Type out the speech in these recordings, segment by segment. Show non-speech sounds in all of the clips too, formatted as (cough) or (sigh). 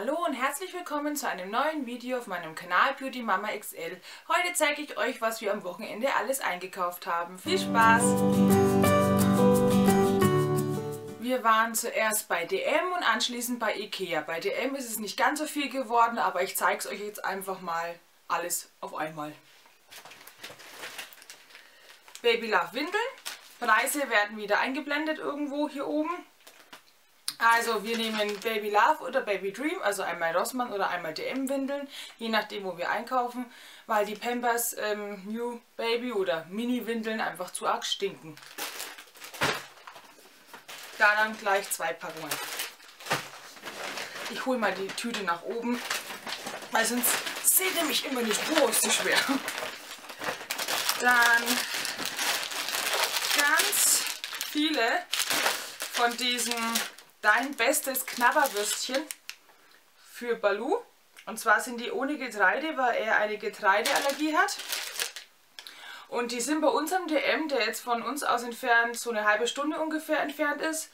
Hallo und herzlich willkommen zu einem neuen Video auf meinem Kanal Beauty Mama XL. Heute zeige ich euch, was wir am Wochenende alles eingekauft haben. Viel Spaß! Wir waren zuerst bei DM und anschließend bei Ikea. Bei DM ist es nicht ganz so viel geworden, aber ich zeige es euch jetzt einfach mal alles auf einmal. Baby Love Windeln. Preise werden wieder eingeblendet irgendwo hier oben. Also wir nehmen Baby Love oder Baby Dream, also einmal Rossmann oder einmal DM Windeln, je nachdem wo wir einkaufen, weil die Pampers ähm, New Baby oder Mini Windeln einfach zu arg stinken. Da dann gleich zwei Packungen. Ich hole mal die Tüte nach oben, weil sonst seht ihr mich immer nicht. Oh, ist die schwer. Dann ganz viele von diesen Dein bestes Knabberwürstchen für Balu. Und zwar sind die ohne Getreide, weil er eine Getreideallergie hat. Und die sind bei unserem DM, der jetzt von uns aus entfernt, so eine halbe Stunde ungefähr entfernt ist,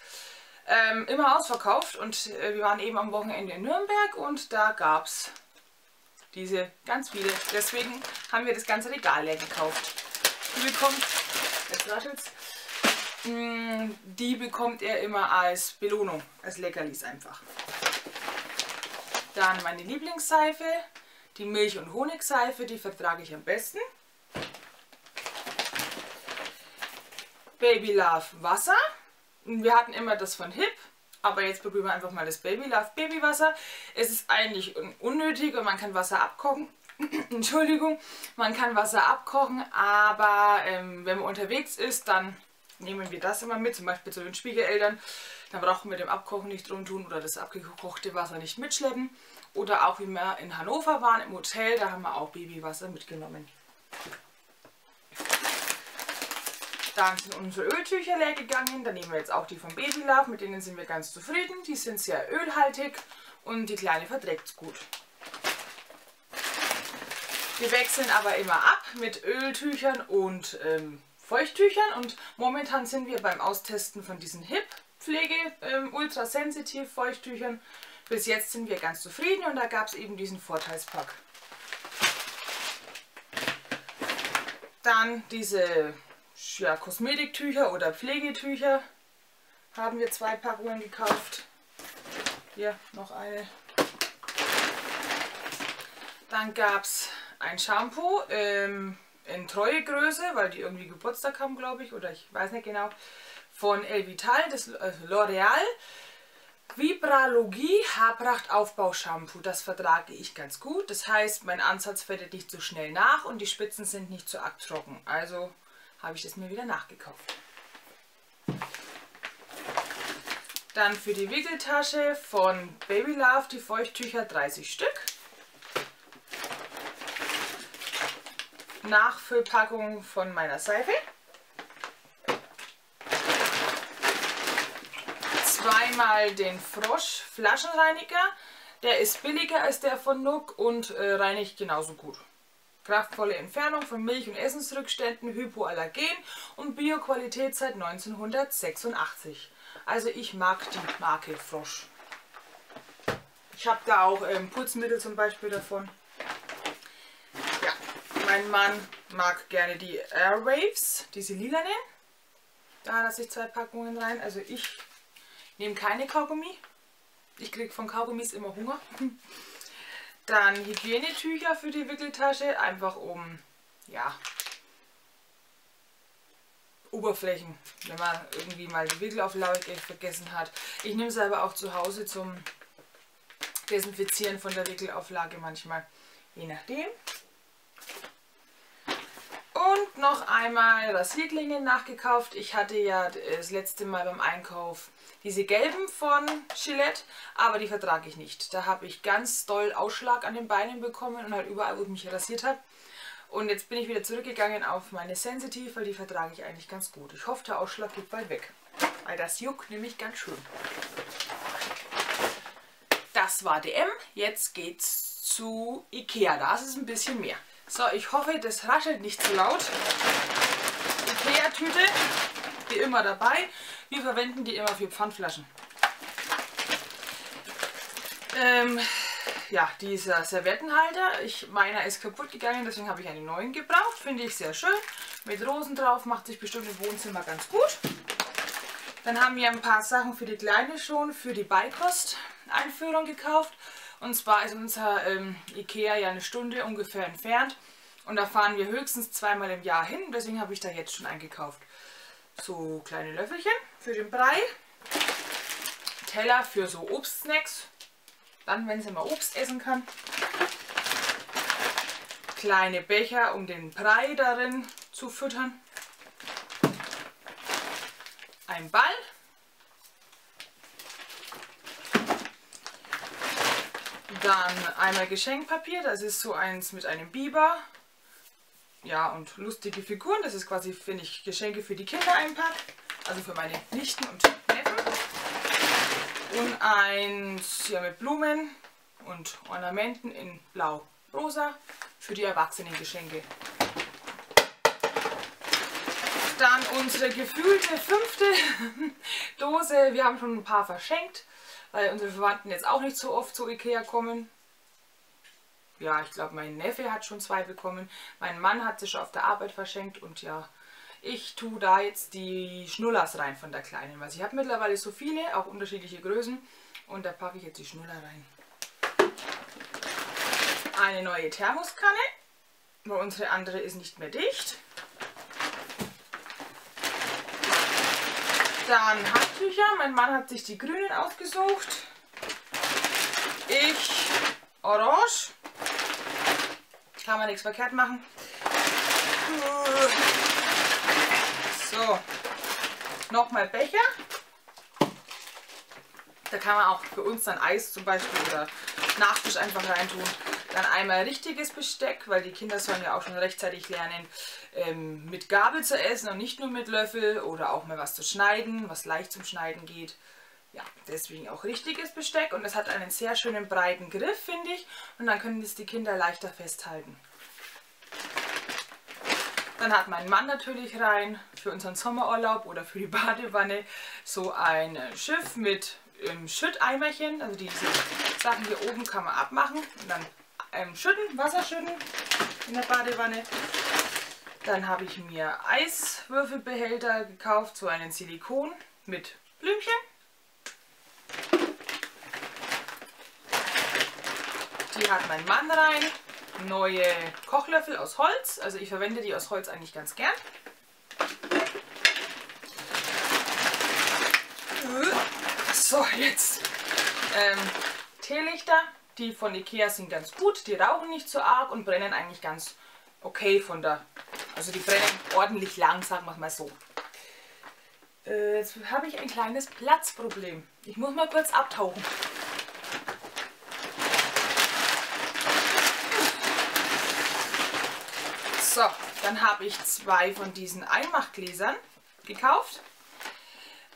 ähm, immer ausverkauft. Und äh, wir waren eben am Wochenende in Nürnberg und da gab es diese ganz viele. Deswegen haben wir das ganze Regal leer gekauft. Die bekommt, jetzt die bekommt er immer als Belohnung, als Leckerlis einfach. Dann meine Lieblingsseife, die Milch- und Honigseife, die vertrage ich am besten. Baby Love Wasser. Wir hatten immer das von Hip, aber jetzt probieren wir einfach mal das Baby Love Babywasser. Es ist eigentlich unnötig und man kann Wasser abkochen. (clears throat) Entschuldigung, man kann Wasser abkochen, aber ähm, wenn man unterwegs ist, dann nehmen wir das immer mit, zum Beispiel zu den Schwiegereltern. Dann brauchen wir dem Abkochen nicht drum tun oder das abgekochte Wasser nicht mitschleppen. Oder auch wie wir in Hannover waren im Hotel, da haben wir auch Babywasser mitgenommen. Dann sind unsere Öltücher leer gegangen. Dann nehmen wir jetzt auch die von Baby Love. Mit denen sind wir ganz zufrieden. Die sind sehr ölhaltig und die Kleine verträgt es gut. Wir wechseln aber immer ab mit Öltüchern und ähm, Feuchttüchern. Und momentan sind wir beim Austesten von diesen Hip Pflege ähm, Ultrasensitiv Feuchttüchern. Bis jetzt sind wir ganz zufrieden und da gab es eben diesen Vorteilspack. Dann diese ja, Kosmetiktücher oder Pflegetücher haben wir zwei Packungen gekauft. Hier noch eine. Dann gab es ein Shampoo ähm, in Treuegröße, weil die irgendwie Geburtstag haben, glaube ich, oder ich weiß nicht genau, von Elvital, das äh, L'Oreal. Vibralogie Haarpracht Aufbaushampoo, das vertrage ich ganz gut. Das heißt, mein Ansatz fettet nicht so schnell nach und die Spitzen sind nicht so arg trocken. Also habe ich das mir wieder nachgekauft. Dann für die Wickeltasche von Baby Love die Feuchttücher 30 Stück. Nachfüllpackung von meiner Seife. Zweimal den Frosch Flaschenreiniger. Der ist billiger als der von Nook und äh, reinigt genauso gut. Kraftvolle Entfernung von Milch- und Essensrückständen, Hypoallergen und Bioqualität seit 1986. Also ich mag die Marke Frosch. Ich habe da auch ähm, Putzmittel zum Beispiel davon. Mein Mann mag gerne die Airwaves, diese lilanen. Da lasse ich zwei Packungen rein. Also ich nehme keine Kaugummi. Ich kriege von Kaugummis immer Hunger. (laughs) Dann Hygienetücher für die Wickeltasche, einfach um, ja, Oberflächen, wenn man irgendwie mal die Wickelauflage vergessen hat. Ich nehme es aber auch zu Hause zum Desinfizieren von der Wickelauflage manchmal, je nachdem. Und noch einmal Rasierklingen nachgekauft. Ich hatte ja das letzte Mal beim Einkauf diese gelben von Gillette, aber die vertrage ich nicht. Da habe ich ganz doll Ausschlag an den Beinen bekommen und halt überall, wo ich mich rasiert habe. Und jetzt bin ich wieder zurückgegangen auf meine Sensitive, weil die vertrage ich eigentlich ganz gut. Ich hoffe, der Ausschlag geht bald weg. Weil das juckt nämlich ganz schön. Das war DM. Jetzt geht's zu Ikea. Da ist es ein bisschen mehr. So, ich hoffe, das raschelt nicht zu laut. Ikea-Tüte, wie immer dabei. Wir verwenden die immer für Pfandflaschen. Ähm, ja, dieser Serviettenhalter. Ich, meiner ist kaputt gegangen, deswegen habe ich einen neuen gebraucht. Finde ich sehr schön. Mit Rosen drauf, macht sich bestimmt im Wohnzimmer ganz gut. Dann haben wir ein paar Sachen für die Kleine schon für die Beikost-Einführung gekauft. Und zwar ist unser ähm, Ikea ja eine Stunde ungefähr entfernt. Und da fahren wir höchstens zweimal im Jahr hin. Deswegen habe ich da jetzt schon eingekauft. So kleine Löffelchen für den Brei. Teller für so Obstsnacks. Dann, wenn sie mal Obst essen kann. Kleine Becher, um den Brei darin zu füttern ein Ball. Dann einmal Geschenkpapier, das ist so eins mit einem Biber. Ja, und lustige Figuren, das ist quasi, wenn ich Geschenke für die Kinder einpacke. Also für meine Nichten und Neffen. Und eins hier mit Blumen und Ornamenten in blau-rosa für die Erwachsenengeschenke. Dann unsere gefühlte fünfte (laughs) Dose. Wir haben schon ein paar verschenkt, weil unsere Verwandten jetzt auch nicht so oft zu Ikea kommen. Ja, ich glaube, mein Neffe hat schon zwei bekommen. Mein Mann hat sie schon auf der Arbeit verschenkt und ja, ich tue da jetzt die Schnullers rein von der Kleinen, weil sie hat mittlerweile so viele, auch unterschiedliche Größen und da packe ich jetzt die Schnuller rein. Eine neue Thermoskanne, weil unsere andere ist nicht mehr dicht. Dann Handtücher. Mein Mann hat sich die grünen ausgesucht. Ich orange. Kann man nichts verkehrt machen. So. Nochmal Becher. Da kann man auch für uns dann Eis zum Beispiel oder Nachtisch einfach reintun. Dann einmal richtiges Besteck, weil die Kinder sollen ja auch schon rechtzeitig lernen, ähm, mit Gabel zu essen und nicht nur mit Löffel oder auch mal was zu schneiden, was leicht zum Schneiden geht. Ja, deswegen auch richtiges Besteck und es hat einen sehr schönen breiten Griff, finde ich. Und dann können es die Kinder leichter festhalten. Dann hat mein Mann natürlich rein für unseren Sommerurlaub oder für die (laughs) Badewanne so ein Schiff mit ähm, Schütteimerchen. Also diese Sachen hier oben kann man abmachen und dann ähm, schütten, Wasser schütten in der Badewanne. Dann habe ich mir Eiswürfelbehälter gekauft, so einen Silikon mit Blümchen. Die hat mein Mann rein. Neue Kochlöffel aus Holz. Also ich verwende die aus Holz eigentlich ganz gern. So, jetzt ähm, Teelichter die von Ikea sind ganz gut, die rauchen nicht so arg und brennen eigentlich ganz okay von der... Also die brennen ordentlich lang, sagen wir mal so. Äh, jetzt habe ich ein kleines Platzproblem. Ich muss mal kurz abtauchen. So, dann habe ich zwei von diesen Einmachgläsern gekauft.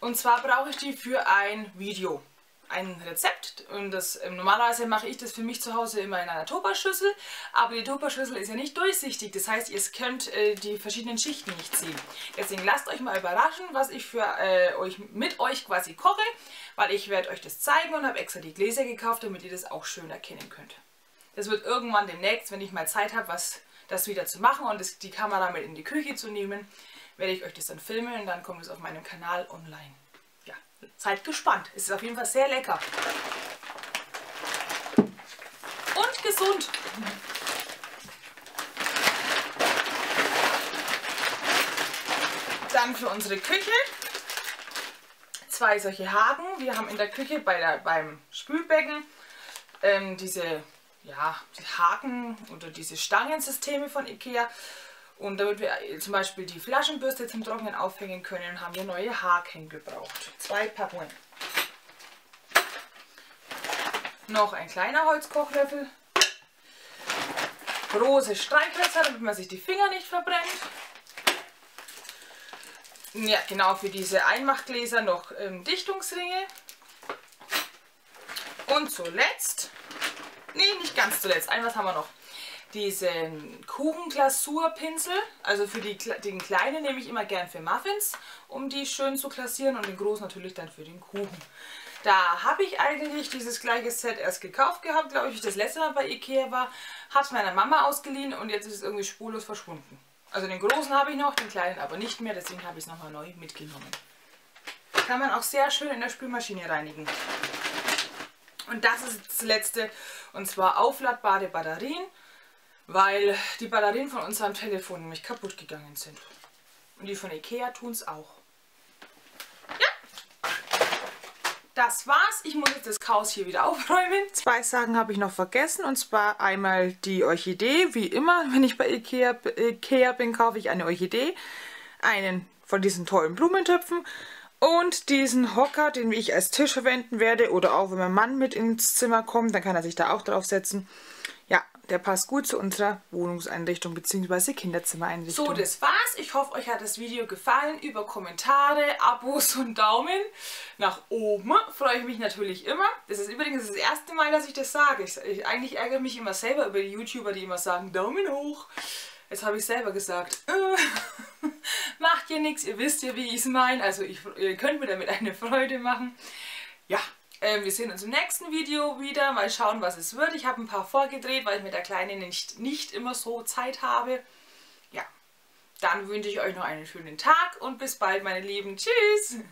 Und zwar brauche ich die für ein Video ein Rezept und das ähm, normalerweise mache ich das für mich zu Hause immer in einer Tupperschüssel, aber die Tupperschüssel ist ja nicht durchsichtig, das heißt ihr könnt äh, die verschiedenen Schichten nicht sehen. Deswegen lasst euch mal überraschen, was ich für äh, euch mit euch quasi koche, weil ich werde euch das zeigen und habe extra die Gläser gekauft, damit ihr das auch schön erkennen könnt. Das wird irgendwann demnächst, wenn ich mal Zeit habe, was das wieder zu machen und das, die Kamera mit in die Küche zu nehmen, werde ich euch das dann filmen und dann kommt es auf meinem Kanal online. Seid gespannt. Es ist auf jeden Fall sehr lecker. Und gesund. Dann für unsere Küche zwei solche Haken. Wir haben in der Küche bei der, beim Spülbecken ähm, diese ja, die Haken oder diese Stangensysteme von Ikea. Und damit wir zum Beispiel die Flaschenbürste zum Trocknen aufhängen können, haben wir neue Haken gebraucht. Zwei Packungen. Noch ein kleiner Holzkochlöffel. Große Streichhölzer, damit man sich die Finger nicht verbrennt. Ja, genau, für diese Einmachgläser noch ähm, Dichtungsringe. Und zuletzt, nee, nicht ganz zuletzt, ein was haben wir noch diesen Kuchenglasurpinsel. Also für die, den kleinen nehme ich immer gern für Muffins, um die schön zu glasieren und den großen natürlich dann für den Kuchen. Da habe ich eigentlich dieses gleiche Set erst gekauft gehabt, glaube ich, ich das letzte Mal bei Ikea war. Hat es meiner Mama ausgeliehen und jetzt ist es irgendwie spurlos verschwunden. Also den großen habe ich noch, den kleinen aber nicht mehr, deswegen habe ich es nochmal neu mitgenommen. Kann man auch sehr schön in der Spülmaschine reinigen. Und das ist das letzte, und zwar aufladbare Batterien, weil die Batterien von unserem Telefon nämlich kaputt gegangen sind. Und die von Ikea tun es auch. Ja, das war's. Ich muss jetzt das Chaos hier wieder aufräumen. Zwei Sachen habe ich noch vergessen, und zwar einmal die Orchidee. Wie immer, (laughs) wenn ich bei Ikea, Ikea bin, kaufe ich eine Orchidee. Einen von diesen tollen Blumentöpfen und diesen Hocker, den ich als Tisch verwenden werde oder auch wenn mein Mann mit ins Zimmer kommt, dann kann er sich da auch drauf setzen. Der passt gut zu unserer Wohnungseinrichtung bzw. Kinderzimmereinrichtung. So, das war's. Ich hoffe, euch hat das Video gefallen. Über Kommentare, Abos und Daumen nach oben freue ich mich natürlich immer. Das ist übrigens das erste Mal, dass ich das sage. Ich, ich, eigentlich ärgere mich immer selber über die YouTuber, die immer sagen, Daumen hoch. Jetzt habe ich selber gesagt. (laughs) Macht ja nichts, ihr wisst ja, wie ich es meine. Also ich, ihr könnt mir damit eine Freude machen. Ja, äh, wir sehen uns im nächsten Video wieder. Mal schauen, was es wird. Ich habe ein paar vorgedreht, weil ich mit der Kleinen nicht, nicht immer so Zeit habe. Ja, dann wünsche ich euch noch einen schönen Tag und bis bald, meine Lieben. Tschüss!